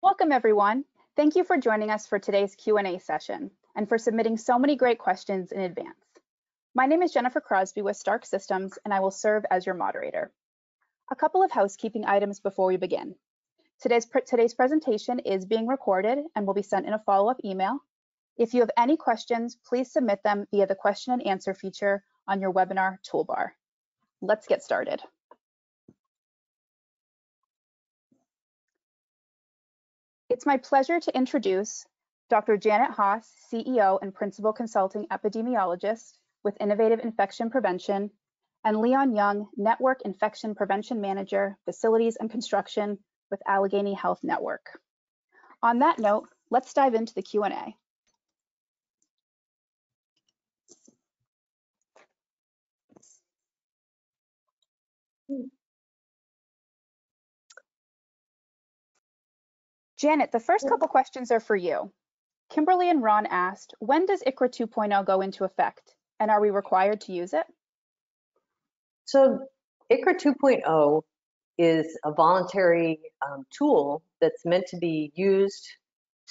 Welcome everyone. Thank you for joining us for today's Q&A session and for submitting so many great questions in advance. My name is Jennifer Crosby with STARC Systems and I will serve as your moderator. A couple of housekeeping items before we begin. Today's, today's presentation is being recorded and will be sent in a follow-up email. If you have any questions, please submit them via the question and answer feature on your webinar toolbar. Let's get started. It's my pleasure to introduce Dr. Janet Haas, CEO and Principal Consulting Epidemiologist with Innovative Infection Prevention, and Leon Young, Network Infection Prevention Manager, Facilities and Construction with Allegheny Health Network. On that note, let's dive into the Q&A. Janet, the first couple questions are for you. Kimberly and Ron asked, when does ICRA 2.0 go into effect and are we required to use it? So ICRA 2.0 is a voluntary um, tool that's meant to be used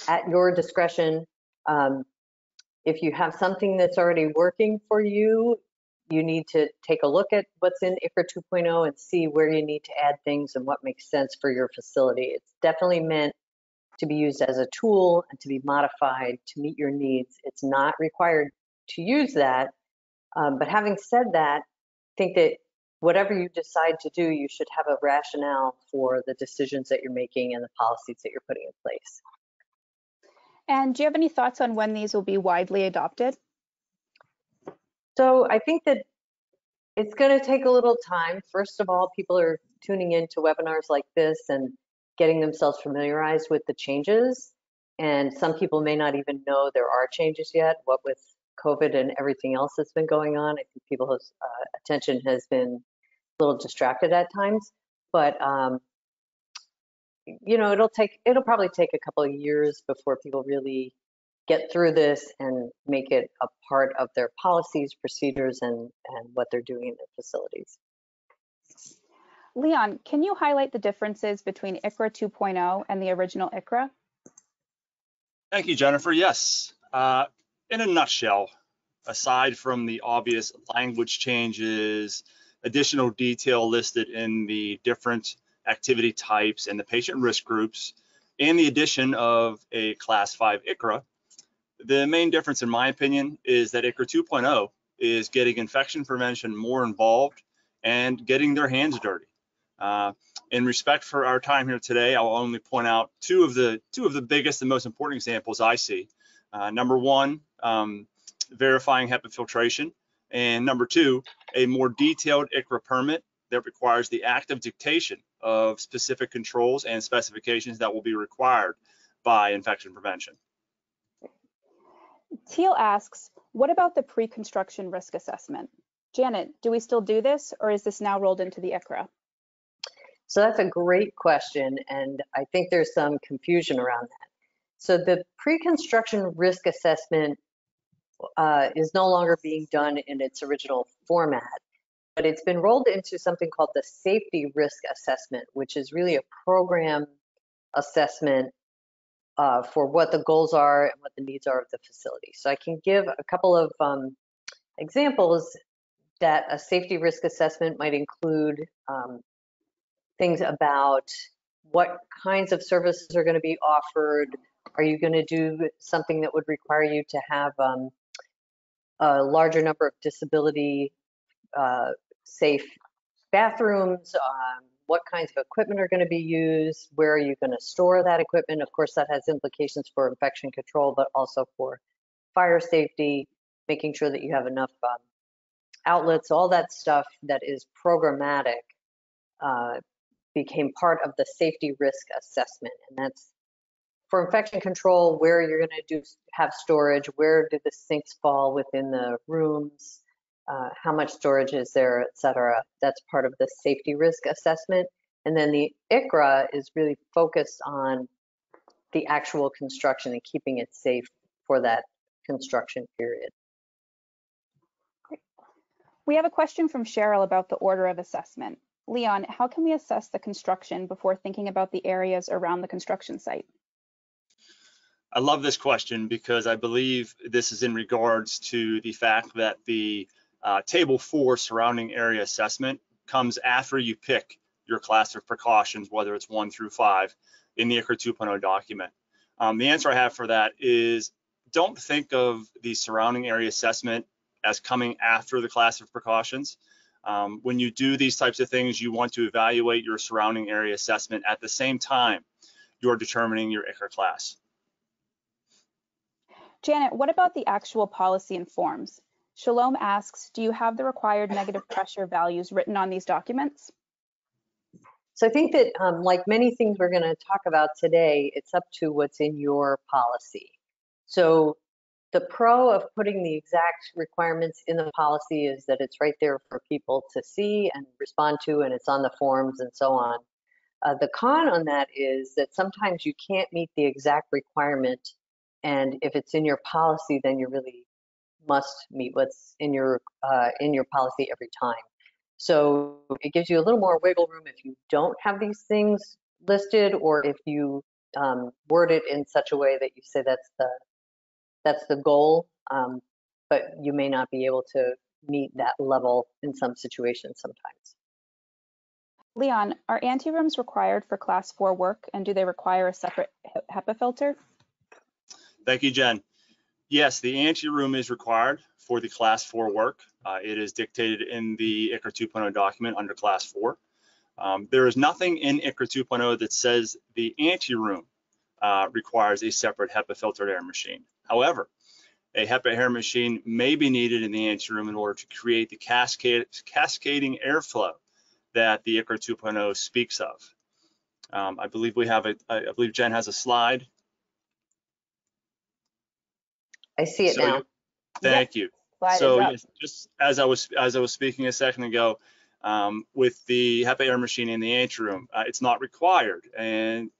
at your discretion. Um, if you have something that's already working for you, you need to take a look at what's in ICRA 2.0 and see where you need to add things and what makes sense for your facility. It's definitely meant to be used as a tool and to be modified to meet your needs. It's not required to use that. Um, but having said that, I think that whatever you decide to do, you should have a rationale for the decisions that you're making and the policies that you're putting in place. And do you have any thoughts on when these will be widely adopted? So I think that it's going to take a little time. First of all, people are tuning into webinars like this and getting themselves familiarized with the changes. And some people may not even know there are changes yet. What with COVID and everything else that's been going on, I think people's uh, attention has been a little distracted at times. But um, you know, it'll take it'll probably take a couple of years before people really get through this and make it a part of their policies, procedures, and and what they're doing in their facilities. Leon, can you highlight the differences between ICRA 2.0 and the original ICRA? Thank you, Jennifer. Yes. Uh, in a nutshell, aside from the obvious language changes, additional detail listed in the different activity types and the patient risk groups, and the addition of a class 5 ICRA, the main difference in my opinion is that ICRA 2.0 is getting infection prevention more involved and getting their hands dirty. Uh, in respect for our time here today, I'll only point out two of the two of the biggest and most important examples I see. Uh, number one, um, verifying HEPA filtration, and number two, a more detailed ICRA permit that requires the active dictation of specific controls and specifications that will be required by infection prevention. Teal asks, what about the pre-construction risk assessment? Janet, do we still do this or is this now rolled into the ICRA? So that's a great question, and I think there's some confusion around that. So the pre-construction risk assessment uh, is no longer being done in its original format, but it's been rolled into something called the safety risk assessment, which is really a program assessment uh, for what the goals are and what the needs are of the facility. So I can give a couple of um, examples that a safety risk assessment might include um, things about what kinds of services are going to be offered. Are you going to do something that would require you to have um, a larger number of disability uh, safe bathrooms? Um, what kinds of equipment are going to be used? Where are you going to store that equipment? Of course, that has implications for infection control, but also for fire safety, making sure that you have enough um, outlets, all that stuff that is programmatic uh, became part of the safety risk assessment. And that's for infection control, where you're going to do have storage, where do the sinks fall within the rooms, uh, how much storage is there, et cetera. That's part of the safety risk assessment. And then the ICRA is really focused on the actual construction and keeping it safe for that construction period. We have a question from Cheryl about the order of assessment. Leon, how can we assess the construction before thinking about the areas around the construction site? I love this question because I believe this is in regards to the fact that the uh, table four surrounding area assessment comes after you pick your class of precautions, whether it's one through five in the ICRA 2.0 document. Um, the answer I have for that is don't think of the surrounding area assessment as coming after the class of precautions. Um, when you do these types of things, you want to evaluate your surrounding area assessment at the same time you're determining your ICRA class. Janet, what about the actual policy and forms? Shalom asks, do you have the required negative pressure values written on these documents? So I think that um, like many things we're going to talk about today, it's up to what's in your policy. So the pro of putting the exact requirements in the policy is that it's right there for people to see and respond to, and it's on the forms and so on. Uh, the con on that is that sometimes you can't meet the exact requirement, and if it's in your policy, then you really must meet what's in your uh, in your policy every time. So it gives you a little more wiggle room if you don't have these things listed, or if you um, word it in such a way that you say that's the that's the goal, um, but you may not be able to meet that level in some situations sometimes. Leon, are anterooms required for class four work and do they require a separate HEPA filter? Thank you, Jen. Yes, the anteroom is required for the class four work. Uh, it is dictated in the ICRA 2.0 document under class four. Um, there is nothing in ICRA 2.0 that says the anteroom uh, requires a separate HEPA filtered air machine. However, a HEPA air machine may be needed in the anteroom in order to create the cascade, cascading airflow that the ICRA 2.0 speaks of. Um, I believe we have a, I believe Jen has a slide. I see it So now. Thank you. Slide So yes, just as I was as I was speaking a second ago, um, with the HEPA air machine in the anteroom, uh, it's not required. And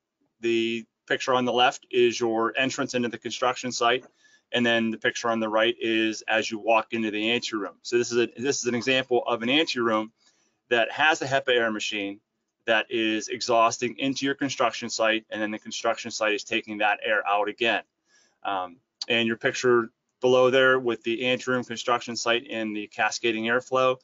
the picture on the left is your entrance into the construction site, and then the picture on the right is as you walk into the anteroom. So this is a this is an example of an anteroom that has a HEPA air machine that is exhausting into your construction site, and then the construction site is taking that air out again. Um, and your picture below there with the anteroom construction site and the cascading airflow,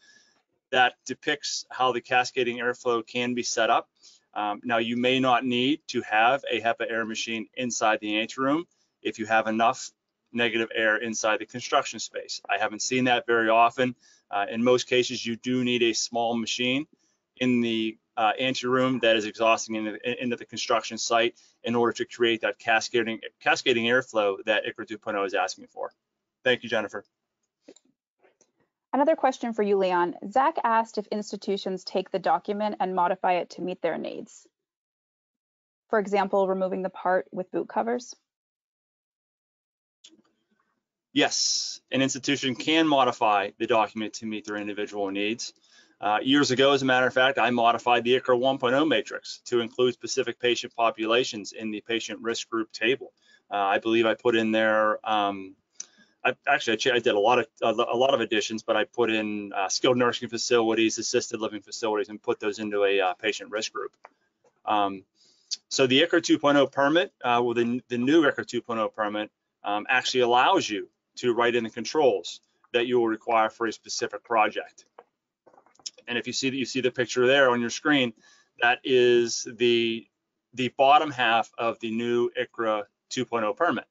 that depicts how the cascading airflow can be set up. Um, now you may not need to have a HEPA air machine inside the anteroom if you have enough negative air inside the construction space. I haven't seen that very often. Uh, in most cases, you do need a small machine in the uh, anteroom that is exhausting into, into the construction site in order to create that cascading cascading airflow that ICRA 2.0 is asking for. Thank you, Jennifer. Another question for you, Leon. Zach asked if institutions take the document and modify it to meet their needs. For example, removing the part with boot covers. Yes, an institution can modify the document to meet their individual needs. Uh, years ago, as a matter of fact, I modified the ICRA 1.0 matrix to include specific patient populations in the patient risk group table. Uh, I believe I put in there, um, I, actually, I, did a lot of a lot of additions, but I put in uh, skilled nursing facilities, assisted living facilities, and put those into a uh, patient risk group. Um, so the ICRA 2.0 permit, uh, well, the, the new ICRA 2.0 permit um, actually allows you to write in the controls that you will require for a specific project. And if you see that you see the picture there on your screen, that is the the bottom half of the new ICRA 2.0 permit.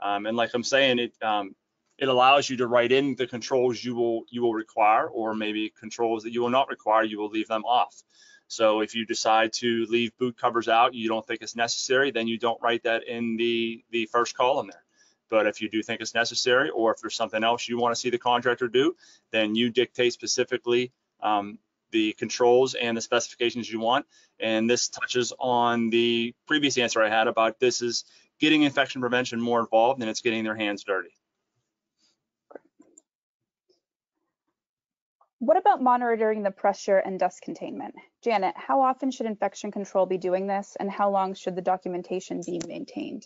Um, and like I'm saying, it um, it allows you to write in the controls you will you will require, or maybe controls that you will not require, you will leave them off. So if you decide to leave boot covers out, you don't think it's necessary, then you don't write that in the the first column there. But if you do think it's necessary, or if there's something else you want to see the contractor do, then you dictate specifically um, the controls and the specifications you want. And this touches on the previous answer I had about this is getting infection prevention more involved and it's getting their hands dirty. What about monitoring the pressure and dust containment? Janet, how often should infection control be doing this and how long should the documentation be maintained?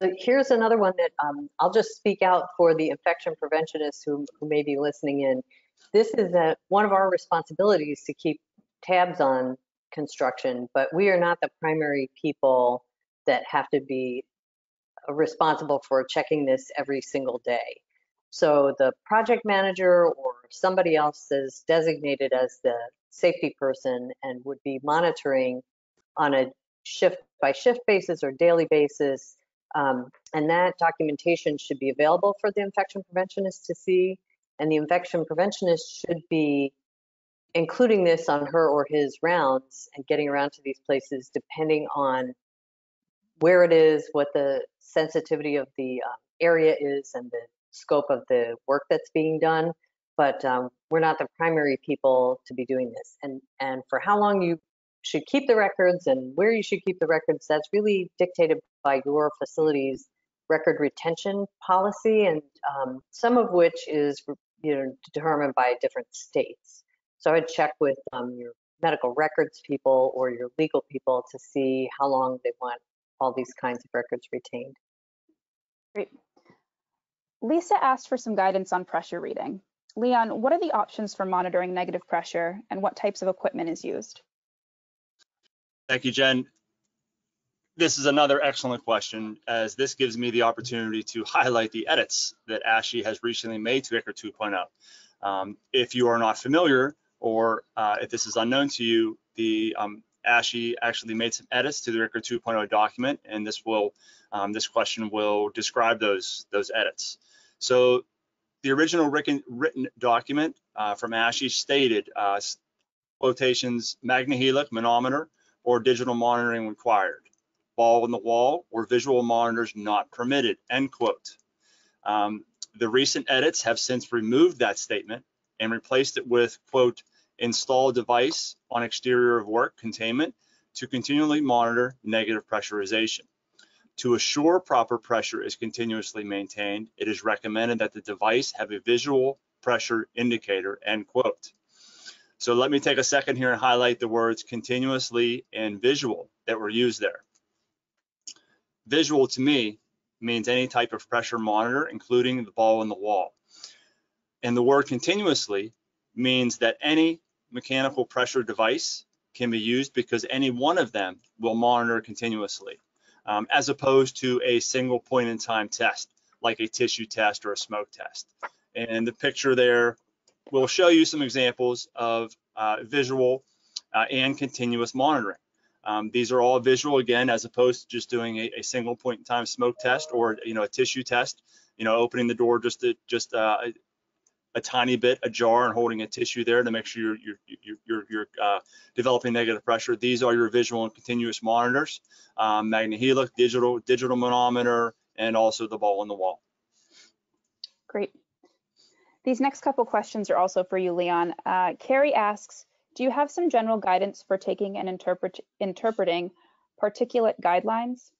So here's another one that um, I'll just speak out for the infection preventionists who, who may be listening in. This is a, one of our responsibilities to keep tabs on construction, but we are not the primary people that have to be responsible for checking this every single day. So the project manager or somebody else is designated as the safety person and would be monitoring on a shift by shift basis or daily basis. Um, and that documentation should be available for the infection preventionist to see. And the infection preventionist should be including this on her or his rounds and getting around to these places depending on where it is, what the sensitivity of the uh, area is, and the scope of the work that's being done. But um, we're not the primary people to be doing this. And, and for how long you should keep the records and where you should keep the records, that's really dictated by your facility's record retention policy, and um, some of which is you know determined by different states. So I'd check with um, your medical records people or your legal people to see how long they want all these kinds of records retained. Great. Lisa asked for some guidance on pressure reading. Leon, what are the options for monitoring negative pressure and what types of equipment is used? Thank you, Jen. This is another excellent question, as this gives me the opportunity to highlight the edits that ASHE has recently made to ICRA 2.0. Um, if you are not familiar, or uh, if this is unknown to you, the um, ASHE actually made some edits to the ICRA 2.0 document, and this will um, this question will describe those those edits. So the original written, document uh, from ASHE stated uh, quotations Magnehelic manometer or digital monitoring required, ball in the wall or visual monitors not permitted. End quote. Um, the recent edits have since removed that statement and replaced it with, quote, install device on exterior of work containment to continually monitor negative pressurization. To assure proper pressure is continuously maintained, it is recommended that the device have a visual pressure indicator, end quote. So let me take a second here and highlight the words continuously and visual that were used there. Visual to me means any type of pressure monitor, including the ball in the wall. And the word continuously means that any mechanical pressure device can be used because any one of them will monitor continuously, um, as opposed to a single point in time test, like a tissue test or a smoke test. And the picture there will show you some examples of uh, visual uh, and continuous monitoring. Um, these are all visual again, as opposed to just doing a, a, single point in time smoke test or you know a tissue test. You know, opening the door just to, just uh, a tiny bit ajar and holding a tissue there to make sure you're you're you're, you're uh, developing negative pressure. These are your visual and continuous monitors, um, Magnehelic, digital digital manometer, and also the ball in the wall. Great. These next couple questions are also for you, Leon. Uh, Carrie asks, do you have some general guidance for taking and interpret, interpreting particulate guidelines?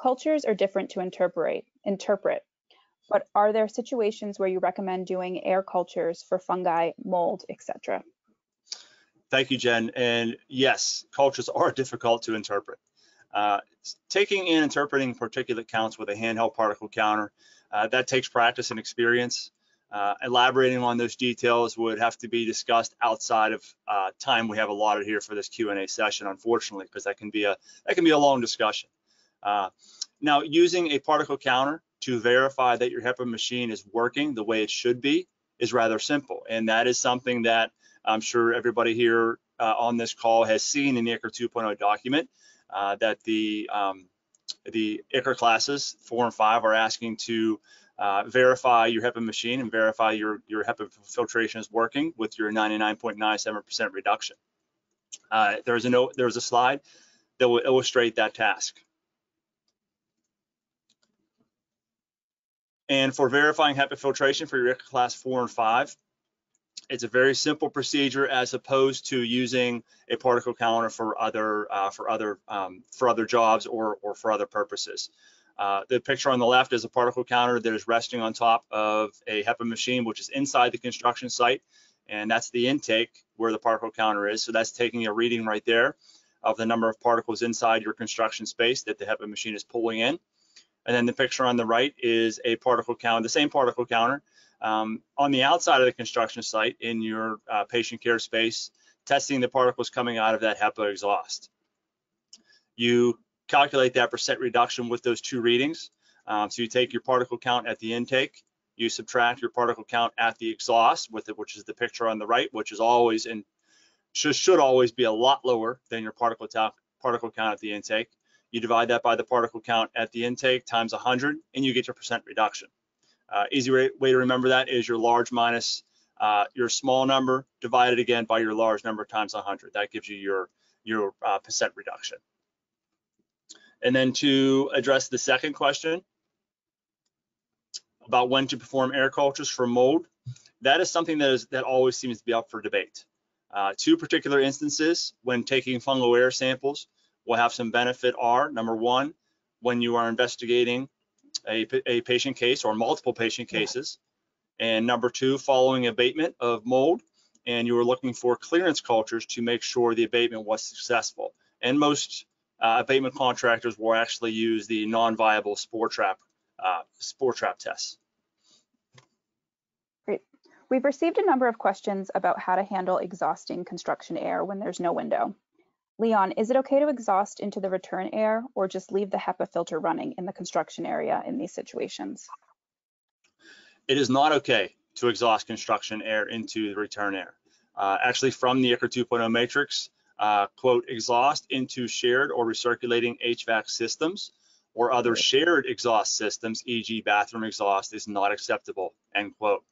Cultures are different to interpret. interpret but are there situations where you recommend doing air cultures for fungi, mold, etc.? Thank you, Jen. And yes, cultures are difficult to interpret. Uh, taking and interpreting particulate counts with a handheld particle counter, uh, that takes practice and experience. Uh, elaborating on those details would have to be discussed outside of uh, time we have allotted here for this Q&A session, unfortunately, because that can be a that can be a long discussion. Uh, now, using a particle counter to verify that your HEPA machine is working the way it should be is rather simple. And that is something that I'm sure everybody here uh, on this call has seen in the ICRA 2.0 document uh, that the um, the ICRA classes four and five are asking to uh, verify your HEPA machine and verify your, your HEPA filtration is working with your 99.97% reduction. Uh, there's a there's a slide that will illustrate that task. And for verifying HEPA filtration for your class four and five, it's a very simple procedure as opposed to using a particle counter for other uh, for other um, for other jobs or or for other purposes. Uh, the picture on the left is a particle counter that is resting on top of a HEPA machine, which is inside the construction site, and that's the intake where the particle counter is. So that's taking a reading right there of the number of particles inside your construction space that the HEPA machine is pulling in. And then the picture on the right is a particle count, the same particle counter um, on the outside of the construction site in your uh, patient care space, testing the particles coming out of that HEPA exhaust. You calculate that percent reduction with those two readings. Um, so you take your particle count at the intake, you subtract your particle count at the exhaust, with it, which is the picture on the right, which is always and should, should always be a lot lower than your particle, particle count at the intake. You divide that by the particle count at the intake times 100, and you get your percent reduction. Uh, easy way, way, to remember that is your large minus uh, your small number divided again by your large number times 100. That gives you your, your uh, percent reduction. And then to address the second question about when to perform air cultures for mold, that is something that is that always seems to be up for debate. Uh, two particular instances when taking fungal air samples will have some benefit are number one, when you are investigating a, a patient case or multiple patient cases, and number two, following abatement of mold, and you are looking for clearance cultures to make sure the abatement was successful. And most uh, abatement contractors will actually use the non-viable spore trap uh, spore trap tests. Great. We've received a number of questions about how to handle exhausting construction air when there's no window. Leon, is it okay to exhaust into the return air or just leave the HEPA filter running in the construction area in these situations? It is not okay to exhaust construction air into the return air. Uh, actually, from the ICRA 2.0 matrix, uh, quote, exhaust into shared or recirculating HVAC systems or other shared exhaust systems, e.g. bathroom exhaust, is not acceptable, end quote.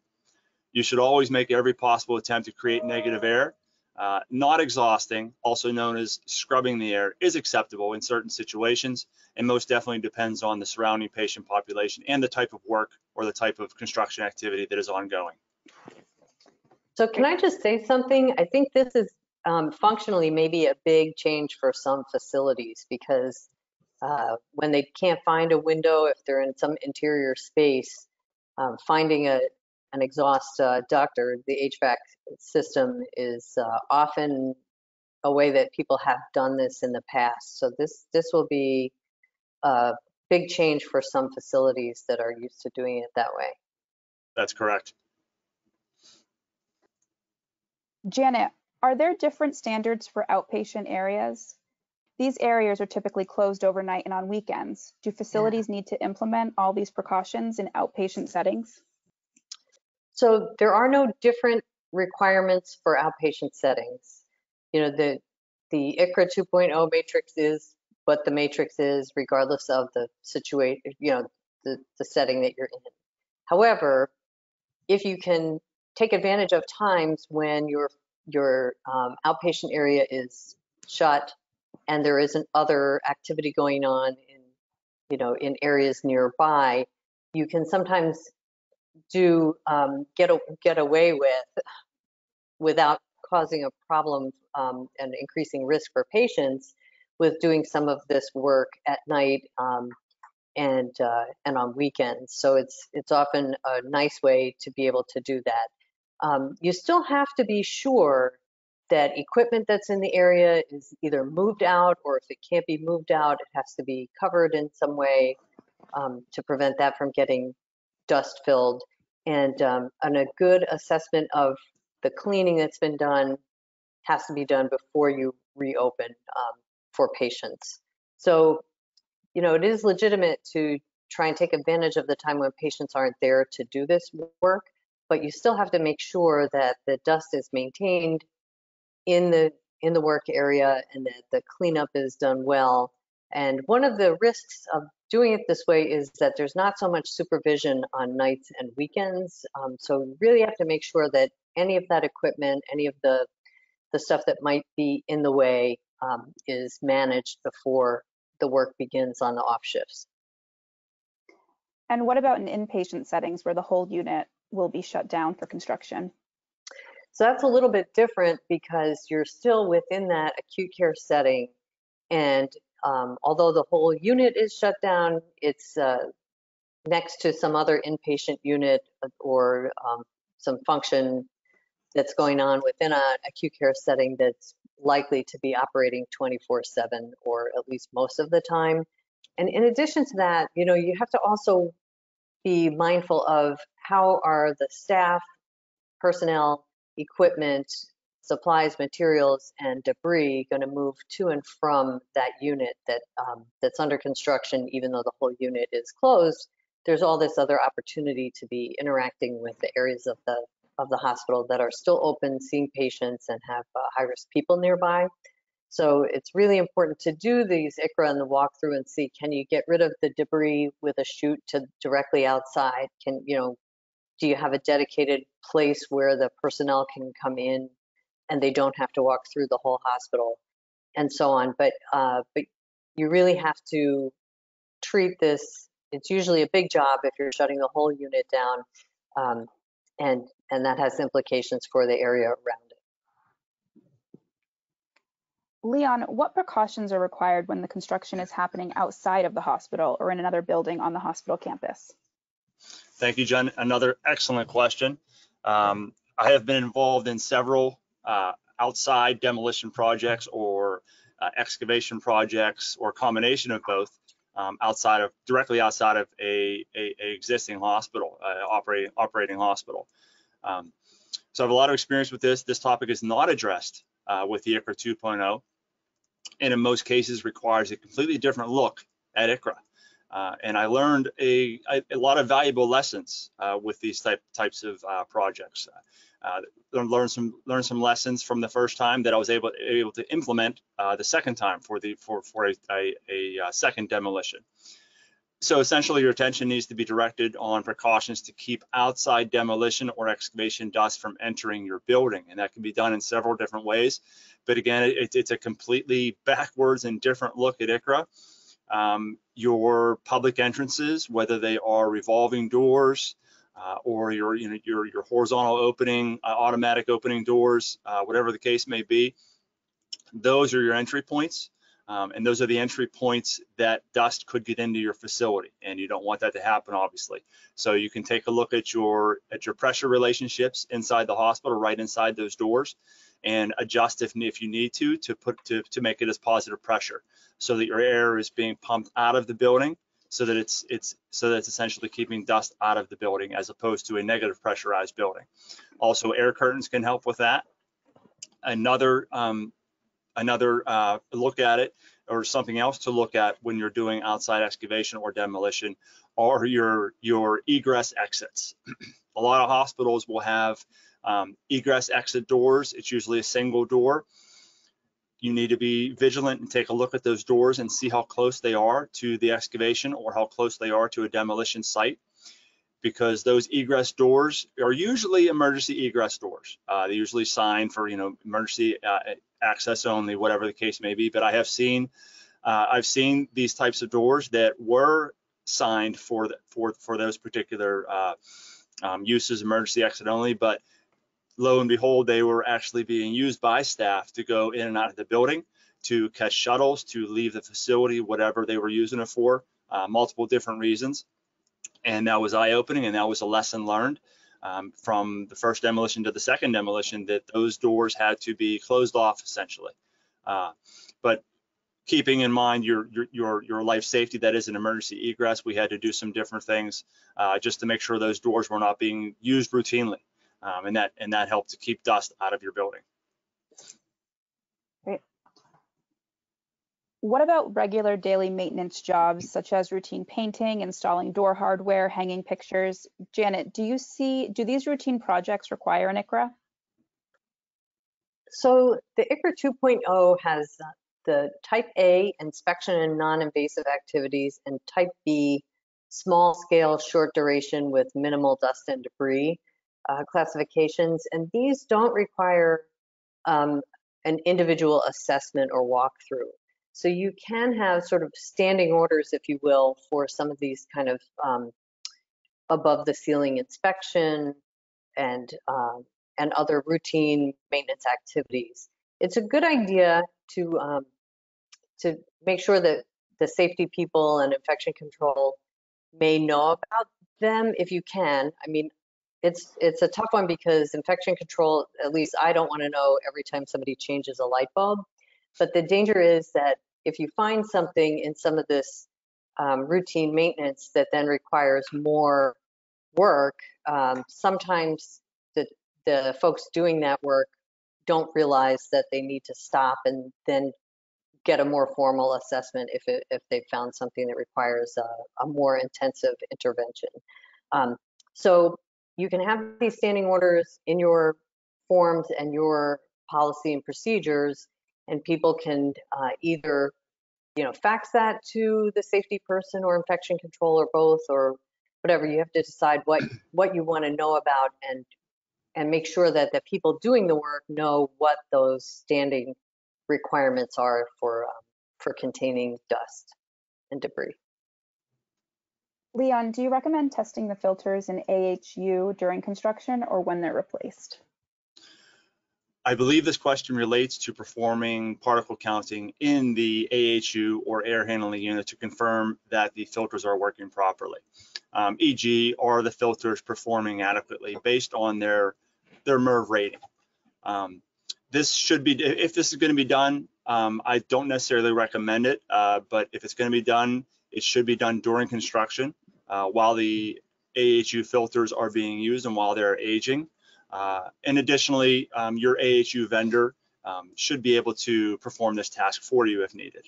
You should always make every possible attempt to create negative air. Uh, not exhausting, also known as scrubbing the air, is acceptable in certain situations and most definitely depends on the surrounding patient population and the type of work or the type of construction activity that is ongoing. So can I just say something? I think this is um, functionally maybe a big change for some facilities because uh, when they can't find a window, if they're in some interior space, um, finding a, an exhaust uh, duct or the HVAC system is uh, often a way that people have done this in the past. So this this will be a big change for some facilities that are used to doing it that way. That's correct. Janet, are there different standards for outpatient areas? These areas are typically closed overnight and on weekends. Do facilities yeah. need to implement all these precautions in outpatient settings? So there are no different requirements for outpatient settings. You know, the, the ICRA 2.0 matrix is what the matrix is, regardless of the situation, you know, the, the setting that you're in. However, if you can take advantage of times when your your um, outpatient area is shut and there isn't other activity going on in you know in areas nearby you can sometimes do um, get a, get away with without causing a problem um, and increasing risk for patients with doing some of this work at night um, and uh, and on weekends. So it's it's often a nice way to be able to do that. Um, you still have to be sure that equipment that's in the area is either moved out or if it can't be moved out, it has to be covered in some way um, to prevent that from getting dust filled. And, um, and a good assessment of the cleaning that's been done has to be done before you reopen um, for patients. So, you know, it is legitimate to try and take advantage of the time when patients aren't there to do this work, but you still have to make sure that the dust is maintained in the in the work area and that the cleanup is done well. And one of the risks of doing it this way is that there's not so much supervision on nights and weekends. Um, so you really have to make sure that any of that equipment, any of the the stuff that might be in the way um, is managed before the work begins on the off shifts. And what about in inpatient settings where the whole unit will be shut down for construction? So that's a little bit different because you're still within that acute care setting. And um, although the whole unit is shut down, it's uh, next to some other inpatient unit or um, some function that's going on within an acute care setting that's likely to be operating 24 7 or at least most of the time. And in addition to that, you know, you have to also be mindful of how are the staff, personnel, equipment supplies, materials, and debris going to move to and from that unit that um, that's under construction, even though the whole unit is closed. There's all this other opportunity to be interacting with the areas of the of the hospital that are still open, seeing patients, and have uh, high-risk people nearby. So it's really important to do these ICRA and the walkthrough and see, can you get rid of the debris with a chute to directly outside? Can, you know, do you have a dedicated place where the personnel can come in and they don't have to walk through the whole hospital and so on. But, uh, but you really have to treat this, it's usually a big job if you're shutting the whole unit down. Um, and, and that has implications for the area around it. Leon, what precautions are required when the construction is happening outside of the hospital or in another building on the hospital campus? Thank you, Jen. Another excellent question. Um, I have been involved in several uh, outside demolition projects or uh, excavation projects or combination of both um, outside of directly outside of a, a, a existing hospital, uh, operating operating hospital. Um, so I have a lot of experience with this. This topic is not addressed uh, with the ICRA 2.0, and in most cases requires a completely different look at ICRA. Uh, and I learned a, a, a, lot of valuable lessons uh, with these type, types of uh, projects. Uh, learn some learn some lessons from the first time that I was able able to implement uh, the second time for the for for a, a, a uh, second demolition. So essentially, your attention needs to be directed on precautions to keep outside demolition or excavation dust from entering your building, and that can be done in several different ways. But again, it, it's a completely backwards and different look at ICRA. Um, your public entrances, whether they are revolving doors, uh, or your, you know, your, your horizontal opening, uh, automatic opening doors, uh, whatever the case may be. Those are your entry points. Um, and those are the entry points that dust could get into your facility and you don't want that to happen obviously so you can take a look at your at your pressure relationships inside the hospital right inside those doors and adjust if, if you need to to put to, to make it as positive pressure so that your air is being pumped out of the building so that it's it's so that it's essentially keeping dust out of the building as opposed to a negative pressurized building. Also, air curtains can help with that. Another um, another uh, look at it or something else to look at when you're doing outside excavation or demolition are your your egress exits. a lot of hospitals will have um, egress exit doors. It's usually a single door you need to be vigilant and take a look at those doors and see how close they are to the excavation or how close they are to a demolition site because those egress doors are usually emergency egress doors. Uh, they're usually signed for, you know, emergency uh, access only, whatever the case may be. But I have seen, uh, I've seen these types of doors that were signed for the, for for those particular uh, um, uses, emergency exit only, but lo and behold, they were actually being used by staff to go in and out of the building, to catch shuttles, to leave the facility, whatever they were using it for, uh, multiple different reasons. And that was eye-opening, and that was a lesson learned um, from the first demolition to the second demolition that those doors had to be closed off essentially. Uh, but keeping in mind your, your your life safety that is an emergency egress we had to do some different things uh, just to make sure those doors were not being used routinely um, and that and that helped to keep dust out of your building. Great. What about regular daily maintenance jobs such as routine painting, installing door hardware, hanging pictures? Janet, do you see, do these routine projects require an ICRA? So the ICRA 2.0 has the type A inspection and non-invasive activities and type B small scale short duration with minimal dust and debris uh, classifications, and these don't require um, an individual assessment or walkthrough. So you can have sort of standing orders, if you will, for some of these kind of um, above the ceiling inspection and um, and other routine maintenance activities. It's a good idea to um, to make sure that the safety people and infection control may know about them if you can. I mean, it's it's a tough one because infection control, at least I don't want to know every time somebody changes a light bulb. But the danger is that if you find something in some of this um, routine maintenance that then requires more work, um, sometimes the the folks doing that work don't realize that they need to stop and then get a more formal assessment if, it, if they found something that requires a, a more intensive intervention. Um, so you can have these standing orders in your forms and your policy and procedures, and people can uh, either, you know, fax that to the safety person or infection control or both or whatever. You have to decide what what you want to know about and and make sure that the people doing the work know what those standing requirements are for um, for containing dust and debris. Leon, do you recommend testing the filters in AHU during construction or when they're replaced? I believe this question relates to performing particle counting in the AHU or air handling unit to confirm that the filters are working properly. Um, e.g., are the filters performing adequately based on their, their MERV rating? Um, this should be, if this is going to be done, um, I don't necessarily recommend it, uh, but if it's going to be done, it should be done during construction uh, while the AHU filters are being used and while they're aging. Uh, and additionally, um, your AHU vendor um, should be able to perform this task for you if needed.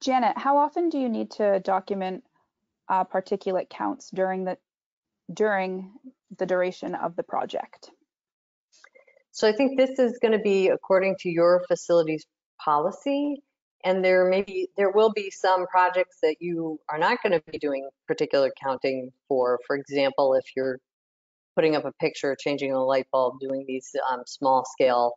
Janet, how often do you need to document uh, particulate counts during the during the duration of the project? So I think this is going to be according to your facility's policy. And there may be, there will be some projects that you are not going to be doing particular counting for. For example, if you're putting up a picture, changing a light bulb, doing these um, small scale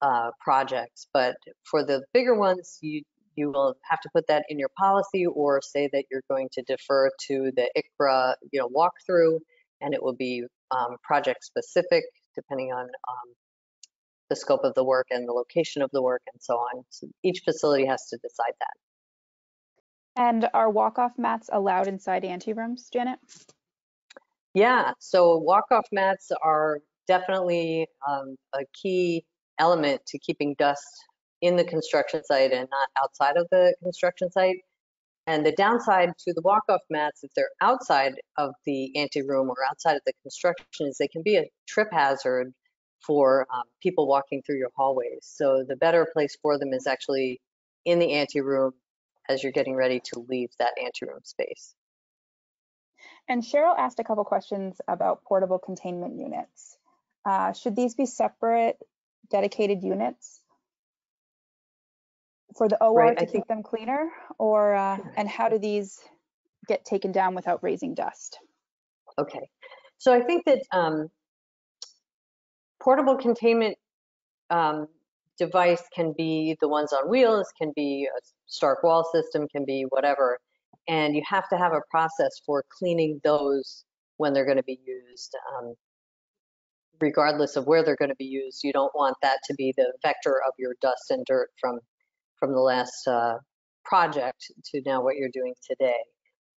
uh, projects. But for the bigger ones, you you will have to put that in your policy or say that you're going to defer to the ICRA, you know, walkthrough, and it will be um, project specific depending on um, the scope of the work and the location of the work and so on. So each facility has to decide that. And are walk-off mats allowed inside anterooms, Janet? Yeah, so walk-off mats are definitely um, a key element to keeping dust in the construction site and not outside of the construction site. And the downside to the walk-off mats, if they're outside of the anteroom or outside of the construction, is they can be a trip hazard for um, people walking through your hallways. So the better place for them is actually in the anteroom as you're getting ready to leave that anteroom space. And Cheryl asked a couple questions about portable containment units. Uh, should these be separate, dedicated units for the OR Right, to I keep think- them cleaner? Or, uh, and how do these get taken down without raising dust? Okay, so I think that um, portable containment um, device can be the ones on wheels, can be a STARC wall system, can be whatever. And you have to have a process for cleaning those when they're going to be used. Um, regardless of where they're going to be used, you don't want that to be the vector of your dust and dirt from, from the last uh, project to now what you're doing today.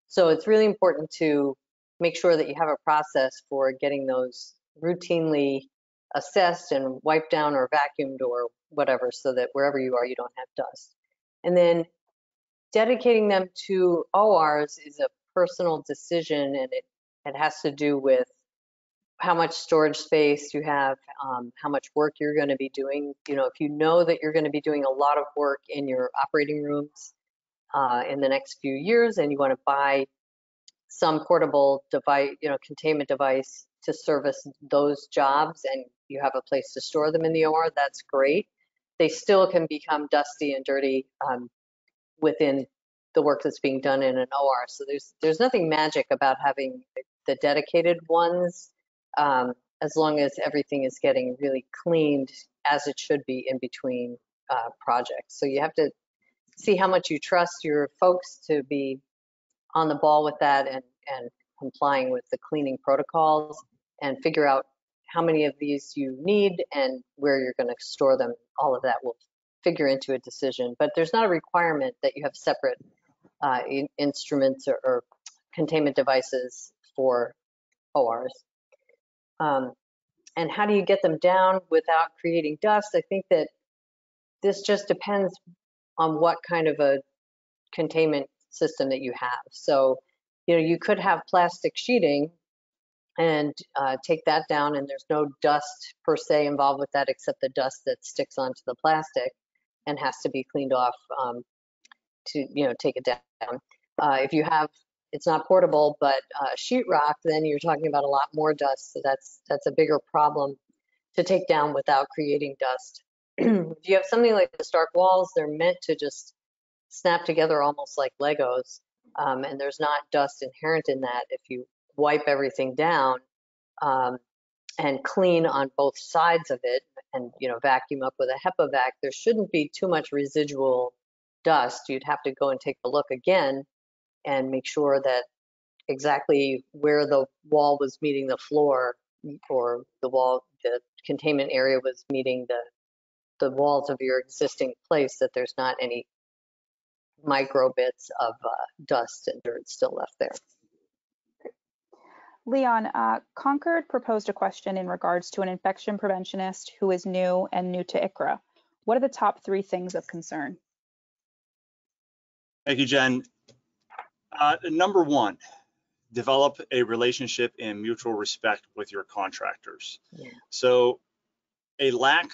So it's really important to make sure that you have a process for getting those routinely assessed and wiped down or vacuumed or whatever so that wherever you are, you don't have dust. And then dedicating them to ORs is a personal decision and it, it has to do with how much storage space you have, um, how much work you're going to be doing. You know, if you know that you're going to be doing a lot of work in your operating rooms uh, in the next few years and you want to buy some portable device, you know, containment device to service those jobs and you have a place to store them in the OR, that's great. They still can become dusty and dirty um, within the work that's being done in an OR. So there's there's nothing magic about having the dedicated ones, um, as long as everything is getting really cleaned as it should be in between uh, projects. So you have to see how much you trust your folks to be on the ball with that and and complying with the cleaning protocols and figure out how many of these you need and where you're going to store them. All of that will figure into a decision, but there's not a requirement that you have separate uh, in, instruments or, or, containment devices for ORs. Um, and how do you get them down without creating dust? I think that this just depends on what kind of a containment system that you have. So, you know, you could have plastic sheeting and uh, take that down and there's no dust per se involved with that except the dust that sticks onto the plastic and has to be cleaned off um, to you know take it down. Uh, if you have it's not portable but uh, sheetrock, then you're talking about a lot more dust. So that's that's a bigger problem to take down without creating dust. if you have something like the STARC walls, they're meant to just snap together almost like Legos, um, and there's not dust inherent in that. If you wipe everything down um, and clean on both sides of it and you know vacuum up with a HEPA vac, there shouldn't be too much residual dust. You'd have to go and take a look again and make sure that exactly where the wall was meeting the floor or the wall, the containment area was meeting the the walls of your existing place, that there's not any micro bits of uh, dust and dirt still left there. Leon, uh, Concord proposed a question in regards to an infection preventionist who is new and new to ICRA. What are the top three things of concern? Thank you, Jen. Uh, number one, develop a relationship and mutual respect with your contractors. Yeah. So a lack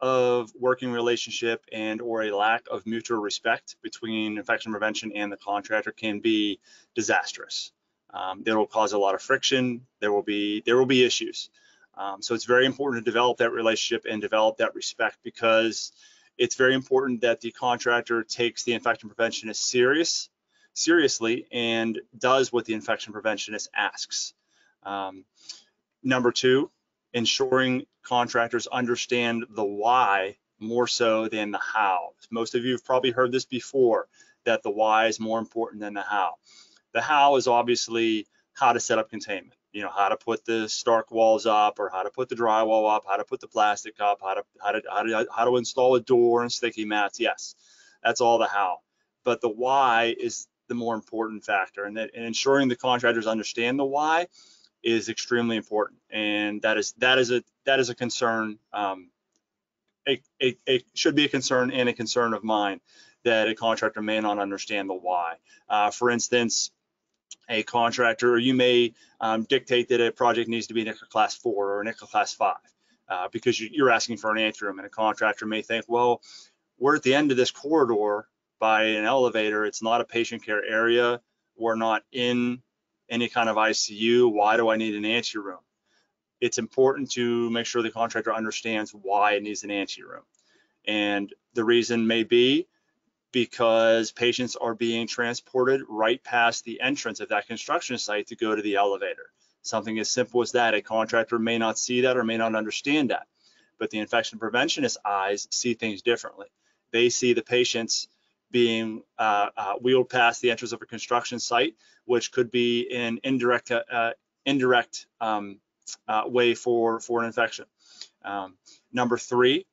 of working relationship and or a lack of mutual respect between infection prevention and the contractor can be disastrous. Um, there will cause a lot of friction. There will be there will be issues. Um, so it's very important to develop that relationship and develop that respect because it's very important that the contractor takes the infection preventionist serious seriously and does what the infection preventionist asks. Um, number two, ensuring contractors understand the why more so than the how. Most of you have probably heard this before that the why is more important than the how. The how is obviously how to set up containment. You know, how to put the STARC walls up or how to put the drywall up, how to put the plastic up, how to how to how to, how to install a door and sticky mats. Yes, that's all the how. But the why is the more important factor and that and ensuring the contractors understand the why is extremely important and that is that is a that is a concern um, a, a, a should be a concern and a concern of mine that a contractor may not understand the why uh, for instance a contractor or you may um, dictate that a project needs to be an ICRA class four or an ICRA class five uh, because you, you're asking for an anteroom and a contractor may think well we're at the end of this corridor by an elevator. It's not a patient care area. We're not in any kind of ICU. Why do I need an anteroom? It's important to make sure the contractor understands why it needs an anteroom. And the reason may be because patients are being transported right past the entrance of that construction site to go to the elevator. Something as simple as that. A contractor may not see that or may not understand that. But the infection preventionist eyes see things differently. They see the patients being uh, uh, wheeled past the entrance of a construction site, which could be an indirect uh, indirect um, uh, way for for an infection. Um, number three,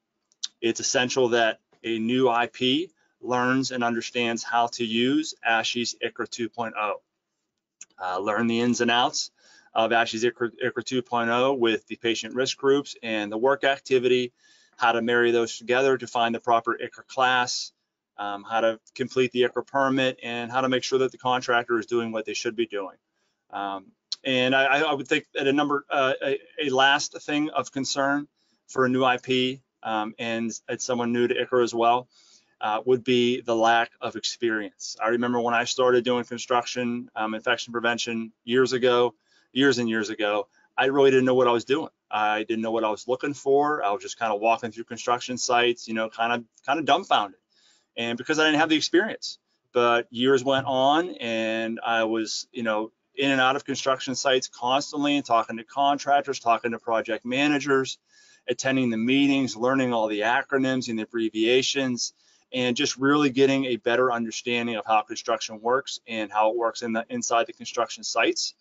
it's essential that a new IP learns and understands how to use ASHE's ICRA 2.0. Uh, learn the ins and outs of ASHE's ICRA, ICRA 2.0 with the patient risk groups and the work activity, how to marry those together to find the proper ICRA class, um, how to complete the ICRA permit, and how to make sure that the contractor is doing what they should be doing. Um, and I, I, would think that a number, uh, a, a, last thing of concern for a new IP um, and as someone new to ICRA as well uh, would be the lack of experience. I remember when I started doing construction um, infection prevention years ago, years and years ago, I really didn't know what I was doing. I didn't know what I was looking for. I was just kind of walking through construction sites, you know, kind of kind of dumbfounded and because I didn't have the experience. But years went on, and I was, you know, in and out of construction sites constantly, and talking to contractors, talking to project managers, attending the meetings, learning all the acronyms and the abbreviations, and just really getting a better understanding of how construction works and how it works in the inside the construction sites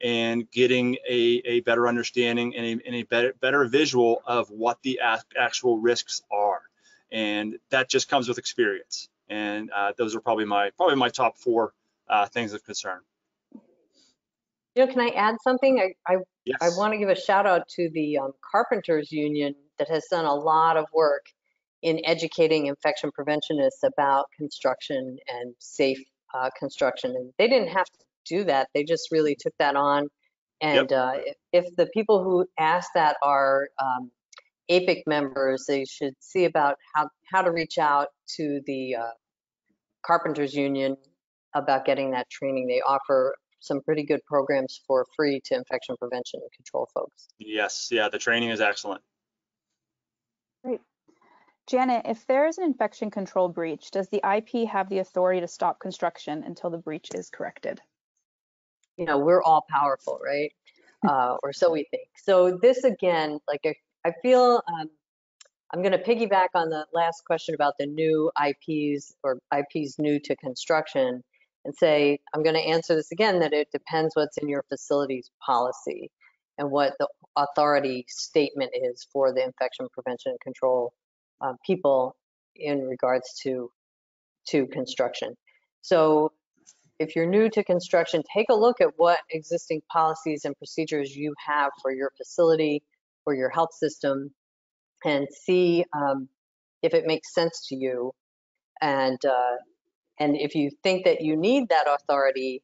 and getting a, a better understanding and a, and a better, better visual of what the actual risks are and that just comes with experience. And uh, those are probably my probably my top four uh, things of concern. You know, can I add something? I I, yes. I want to give a shout out to the um, Carpenters Union that has done a lot of work in educating infection preventionists about construction and safe uh, construction. And they didn't have to do that. They just really took that on And uh, if- if the people who ask that are um, APIC members, they should see about how, how to reach out to the uh, Carpenters Union about getting that training. They offer some pretty good programs for free to infection prevention and control folks. Yes, yeah, the training is excellent. Janet, if there is an infection control breach, does the IP have the authority to stop construction until the breach is corrected? you know, we're all powerful, right? Uh, or so we think. So this again, like I, I feel um, I'm going to piggyback on the last question about the new IPs or IPs new to construction and say, I'm going to answer this again, that it depends what's in your facility's policy and what the authority statement is for the infection prevention and control uh, people in regards to, to construction. So if you're new to construction, take a look at what existing policies and procedures you have for your facility or your health system and see um, if it makes sense to you. And, uh, and if you think that you need that authority,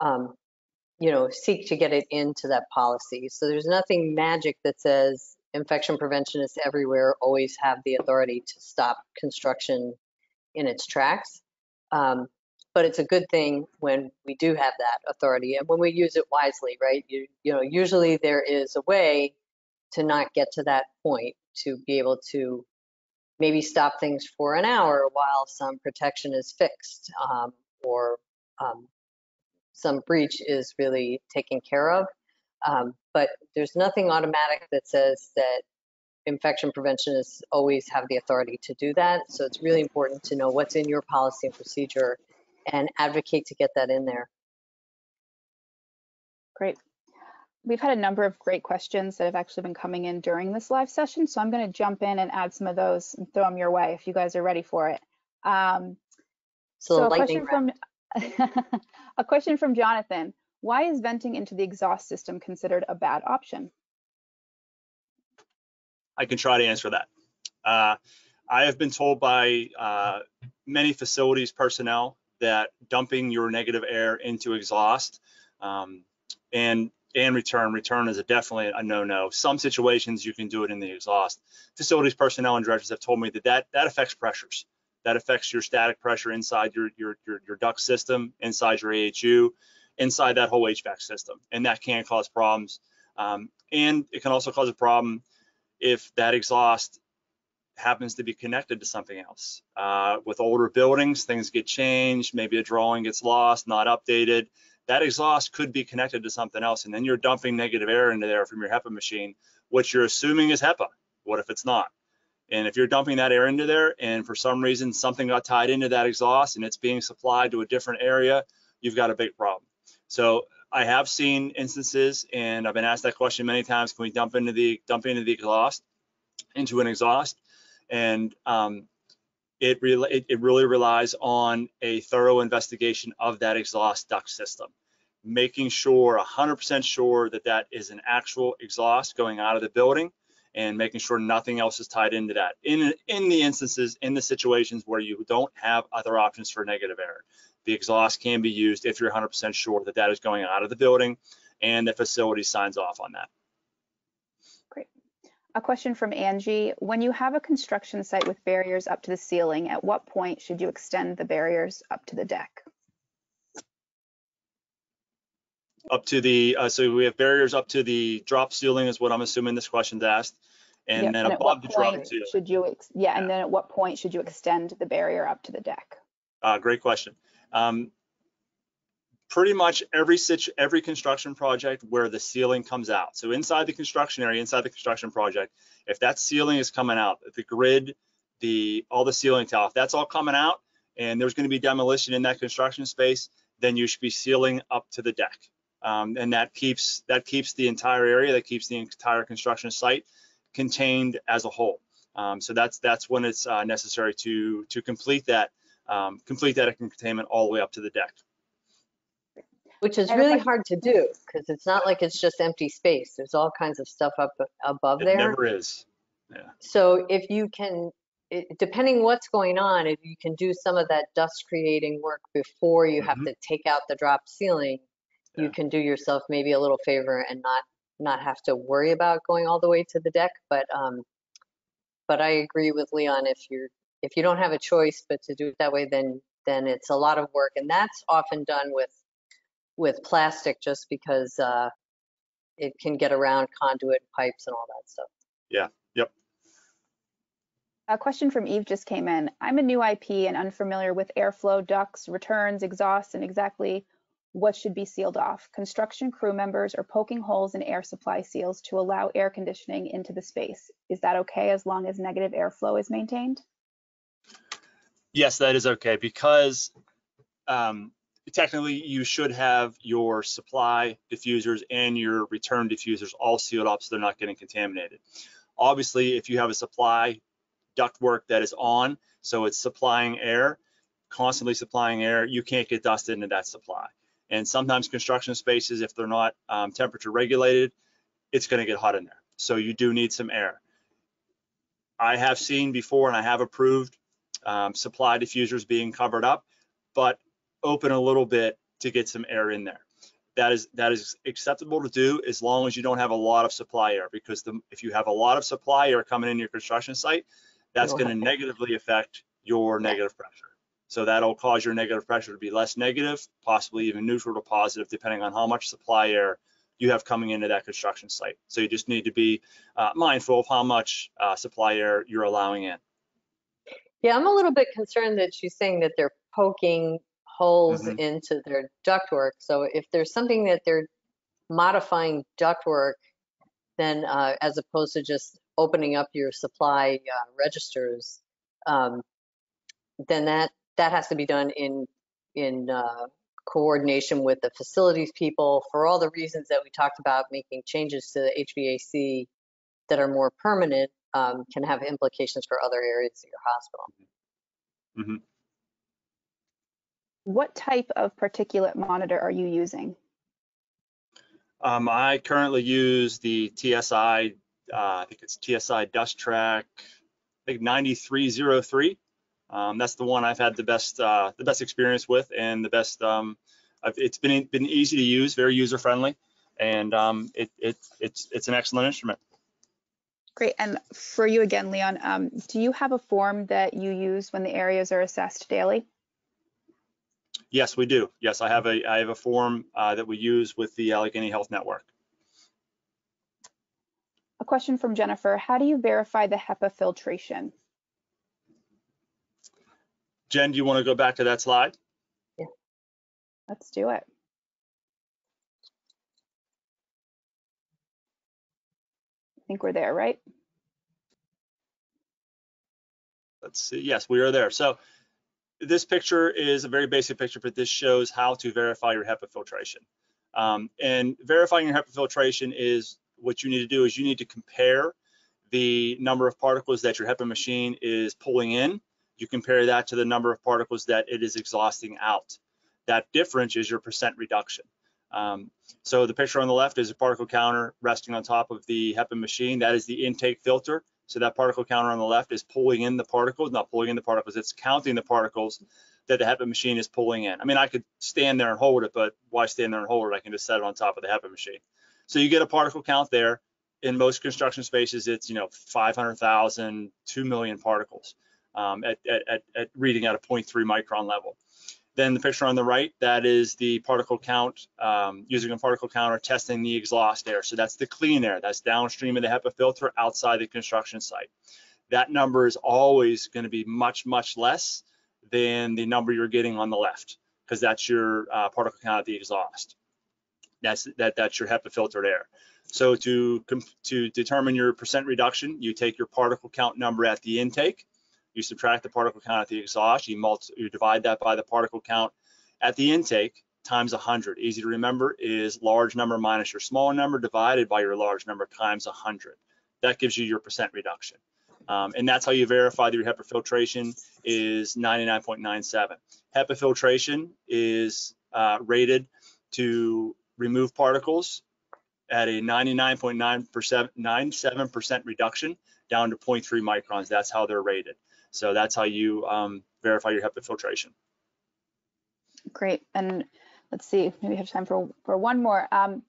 um, you know, seek to get it into that policy. So there's nothing magic that says infection preventionists everywhere, always have the authority to stop construction in its tracks. Um, but it's a good thing when we do have that authority and when we use it wisely, right? You, you know, usually there is a way to not get to that point to be able to maybe stop things for an hour while some protection is fixed um, or um, some breach is really taken care of. Um, but there's nothing automatic that says that infection preventionists always have the authority to do that. So it's really important to know what's in your policy and procedure and advocate to get that in there. Great. We've had a number of great questions that have actually been coming in during this live session, so I'm going to jump in and add some of those and throw them your way if you guys are ready for it. Um, So, so a question round. from a question from Jonathan: Why is venting into the exhaust system considered a bad option? I can try to answer that. Uh, I have been told by uh, many facilities personnel that dumping your negative air into exhaust um, and and return return is a definitely a no-no. Some situations you can do it in the exhaust. Facilities personnel and directors have told me that that, that affects pressures. That affects your static pressure inside your your your, your duct system, inside your AHU, inside that whole HVAC system, and that can cause problems. Um, and it can also cause a problem if that exhaust happens to be connected to something else. Uh, with older buildings, things get changed, maybe a drawing gets lost, not updated. That exhaust could be connected to something else, and then you're dumping negative air into there from your HEPA machine, which you're assuming is HEPA. What if it's not? And if you're dumping that air into there and for some reason something got tied into that exhaust and it's being supplied to a different area, you've got a big problem. So I have seen instances and I've been asked that question many times, can we dump into the dump into the exhaust, into an exhaust? And um, it, really, it, it really relies on a thorough investigation of that exhaust duct system, making sure 100% sure that that is an actual exhaust going out of the building and making sure nothing else is tied into that. In, in the instances, in the situations where you don't have other options for negative air, the exhaust can be used if you're 100% sure that that is going out of the building and the facility signs off on that. Great. A question from Angie. When you have a construction site with barriers up to the ceiling, at what point should you extend the barriers up to the deck? Up to the, uh, so we have barriers up to the drop ceiling is what I'm assuming this question's asked. And Yep, then what above the drop ceiling. Should you, ex- yeah, and then at what point should you extend the barrier up to the deck? Uh, great question. Um, pretty much every situ- every construction project where the ceiling comes out. So inside the construction area, inside the construction project, if that ceiling is coming out, the grid, the all the ceiling tile, if that's all coming out and there's going to be demolition in that construction space, then you should be sealing up to the deck. Um, and that keeps that keeps the entire area, that keeps the entire construction site contained as a whole. Um, so that's that's when it's uh, necessary to to complete that um, complete that containment all the way up to the deck. Which is I have a really hard to do because it's not like it's just empty space. There's all kinds of stuff up above It there. never is. Yeah. So if you can, it- depending what's going on, if you can do some of that dust creating work before you have Mhm. to take out the drop ceiling, you can do yourself maybe a little favor and not, not have to worry about going all the way to the deck. But, um, but I agree with Leon, if you're, if you don't have a choice but to do it that way, then, then it's a lot of work. And that's often done with, with plastic just because, uh, it can get around conduit pipes and all that stuff. Yeah. Yep. A question from Eve just came in. I'm a new IP and unfamiliar with airflow ducts, returns, exhausts, and exactly what should be sealed off. Construction crew members are poking holes in air supply seals to allow air conditioning into the space. Is that okay as long as negative airflow is maintained? Yes, that is okay because um, technically you should have your supply diffusers and your return diffusers all sealed up so they're not getting contaminated. Obviously, if you have a supply ductwork that is on, so it's supplying air, constantly supplying air, you can't get dust into that supply. And sometimes construction spaces, if they're not um, temperature regulated, it's going to get hot in there. So you do need some air. I have seen before and I have approved um, supply diffusers being covered up, but open a little bit to get some air in there. That is that is acceptable to do as long as you don't have a lot of supply air because the, if you have a lot of supply air coming in your construction site, that's going to negatively affect your negative pressure. So that'll cause your negative pressure to be less negative, possibly even neutral to positive, depending on how much supply air you have coming into that construction site. So you just need to be uh, mindful of how much uh, supply air you're allowing in. Yeah, I'm a little bit concerned that she's saying that they're poking holes Mhm. into their ductwork. So if there's something that they're modifying ductwork, then uh, as opposed to just opening up your supply uh, registers, um, then that that has to be done in in uh, coordination with the facilities people for all the reasons that we talked about, making changes to the HVAC that are more permanent um, can have implications for other areas of your hospital. What type of particulate monitor are you using? Um, I currently use the TSI, uh, I think it's TSI DustTrak, I think 9303. Um, that's the one I've had the best uh, the best experience with and the best. Um, I've, it's been been easy to use, very user friendly, and um, it, it it's it's an excellent instrument. Great. And for you again, Leon, um, do you have a form that you use when the areas are assessed daily? Yes, we do. Yes, I have a I have a form uh, that we use with the Allegheny Health Network. A question from Jennifer. How do you verify the HEPA filtration? Jen, do you want to go back to that slide? Let's do it. Think we're there, right? Let's see. Yes, we are there. So this picture is a very basic picture, but this shows how to verify your HEPA filtration. Um, and verifying your HEPA filtration is what you need to do is you need to compare the number of particles that your HEPA machine is pulling in. You compare that to the number of particles that it is exhausting out. That difference is your percent reduction. Um, so the picture on the left is a particle counter resting on top of the HEPA machine. That is the intake filter. So that particle counter on the left is pulling in the particles, not pulling in the particles, it's counting the particles that the HEPA machine is pulling in. I mean, I could stand there and hold it, but why stand there and hold it? I can just set it on top of the HEPA machine. So you get a particle count there. In most construction spaces, it's, you know, 500,000, 2 million particles um, at, at, at reading at a 0.3 micron level. Then the picture on the right, that is the particle count, um, using a particle counter, testing the exhaust air. So that's the clean air, that's downstream of the HEPA filter outside the construction site. That number is always going to be much, much less than the number you're getting on the left, because that's your uh, particle count at the exhaust. That's that that's your HEPA filtered air. So to to determine your percent reduction, you take your particle count number at the intake, you subtract the particle count at the exhaust, you, multi, you divide that by the particle count at the intake times 100. Easy to remember is large number minus your small number divided by your large number times 100. That gives you your percent reduction. Um, and that's how you verify that your HEPA filtration is 99.97. HEPA filtration is uh, rated to remove particles at a 99.9%, 97% reduction down to 0.3 microns. That's how they're rated. So that's how you um, verify your HEPA filtration. Great. And let's see, maybe we have time for, for one more. Um,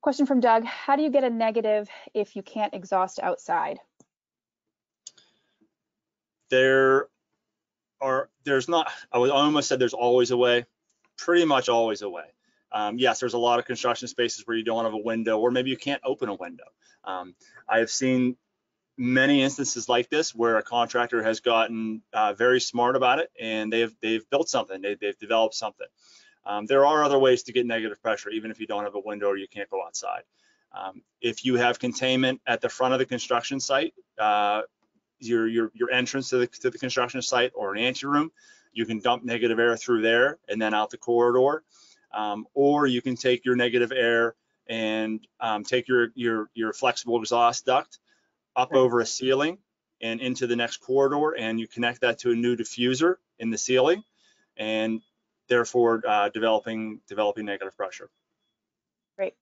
question from Doug, how do you get a negative if you can't exhaust outside? There are, there's not, I was I almost said there's always a way, pretty much always a way. Um, yes, there's a lot of construction spaces where you don't have a window, or maybe you can't open a window. Um, I have seen many instances like this where a contractor has gotten uh, very smart about it and they've they've built something, they, they've developed something. Um, there are other ways to get negative pressure, even if you don't have a window or you can't go outside. Um, if you have containment at the front of the construction site, uh, your, your, your entrance to the, to the construction site or an anteroom, you can dump negative air through there and then out the corridor. Um, or you can take your negative air and um, take your, your, your flexible exhaust duct up over a ceiling and into the next corridor and you connect that to a new diffuser in the ceiling and therefore uh, developing developing negative pressure. Great.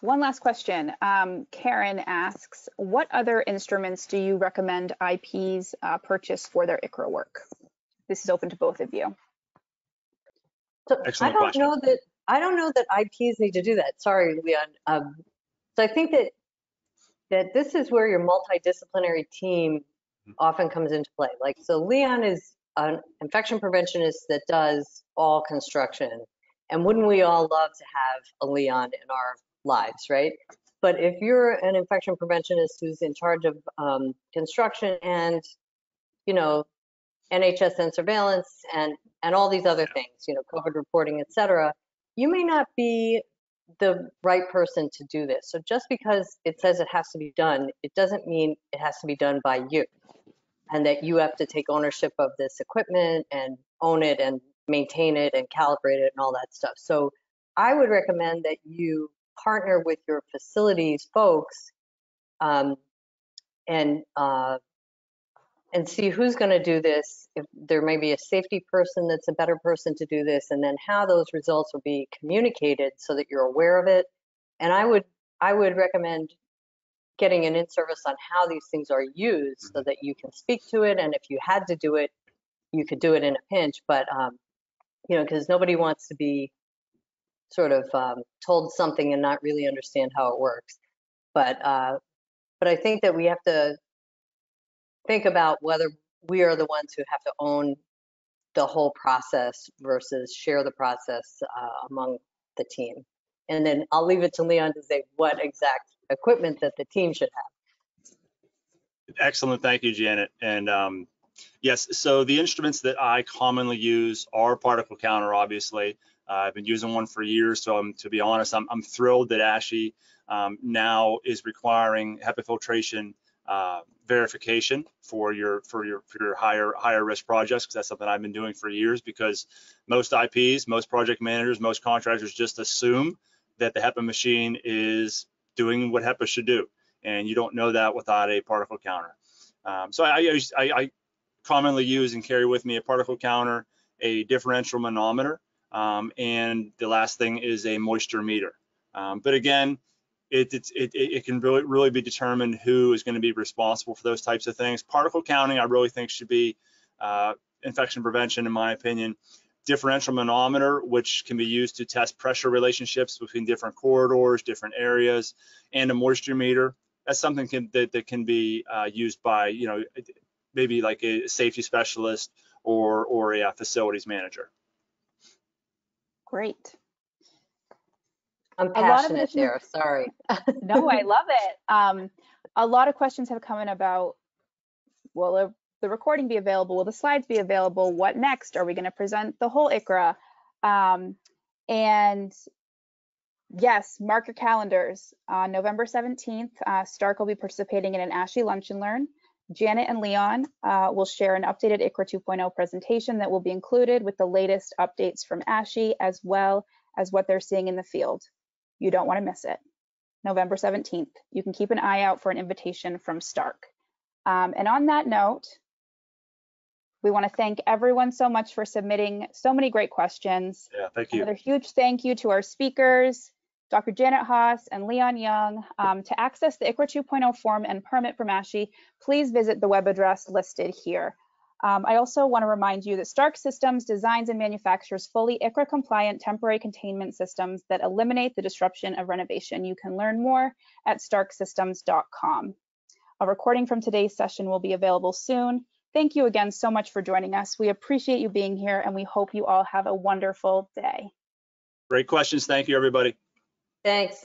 One last question. Um, Karen asks, what other instruments do you recommend IPs uh, purchase for their ICRA work? This is open to both of you. So Excellent I don't question. know that, I don't know that IPs need to do that. Sorry, Leon. Um, so I think that, that this is where your multidisciplinary team Mm-hmm. often comes into play. Like, so Leon is an infection preventionist that does all construction. And wouldn't we all love to have a Leon in our lives, right? But if you're an infection preventionist who's in charge of um, construction and, you know, NHS and surveillance and, and all these other things, you know, COVID reporting, et cetera, you may not be the right person to do this. So just because it says it has to be done, it doesn't mean it has to be done by you. And that you have to take ownership of this equipment and own it and maintain it and calibrate it and all that stuff. So I would recommend that you partner with your facilities folks um, and uh, and see who's going to do this. If there may be a safety person that's a better person to do this, and then how those results will be communicated so that you're aware of it. And I would I would recommend getting an in-service on how these things are used so that you can speak to it. And if you had to do it, you could do it in a pinch. But um, you know, because nobody wants to be sort of um, told something and not really understand how it works. But uh, but I think that we have to think about whether we are the ones who have to own the whole process versus share the process uh, among the team. And then I'll leave it to Leon to say what exact equipment that the team should have. Excellent, thank you, Janet. And um, yes, so the instruments that I commonly use are particle counter, obviously. Uh, I've been using one for years, so I'm, to be honest, I'm, I'm thrilled that ASHE um, now is requiring HEPA filtration uh, verification for your for your for your higher higher risk projects because that's something I've been doing for years because most IPs, most project managers, most contractors just assume that the HEPA machine is doing what HEPA should do, and you don't know that without a particle counter. Um, so I, I, I commonly use and carry with me a particle counter, a differential manometer, um, and the last thing is a moisture meter. Um, but again, it, it, it, it can really, really be determined who is going to be responsible for those types of things. Particle counting, I really think should be uh, infection prevention, in my opinion. Differential manometer, which can be used to test pressure relationships between different corridors, different areas, and a moisture meter. That's something can, that, that can be uh, used by, you know, maybe like a safety specialist or, or a facilities manager. Great. I'm A lot of passionate is- there, sorry. No, I love it. Um, a lot of questions have come in about, will the- the recording be available? Will the slides be available? What next? Are we going to present the whole ICRA? Um, and yes, mark your calendars. On November 17th, uh, STARC will be participating in an ASHE Lunch and Learn. Janet and Leon uh, will share an updated ICRA 2.0 presentation that will be included with the latest updates from ASHE as well as what they're seeing in the field. You don't want to miss it. November 17th. You can keep an eye out for an invitation from STARC. Um, and on that note, we want to thank everyone so much for submitting so many great questions. Yeah, thank you. Another huge thank you to our speakers, Dr. Janet Haas and Leon Young. Um, to access the ICRA 2.0 form and permit from ASHE, please visit the web address listed here. Um, I also want to remind you that STARC Systems designs and manufactures fully ICRA compliant temporary containment systems that eliminate the disruption of renovation. You can learn more at starcsystems.com. A recording from today's session will be available soon. Thank you again so much for joining us. We appreciate you being here and we hope you all have a wonderful day. Great questions. Thank you, everybody. Thanks.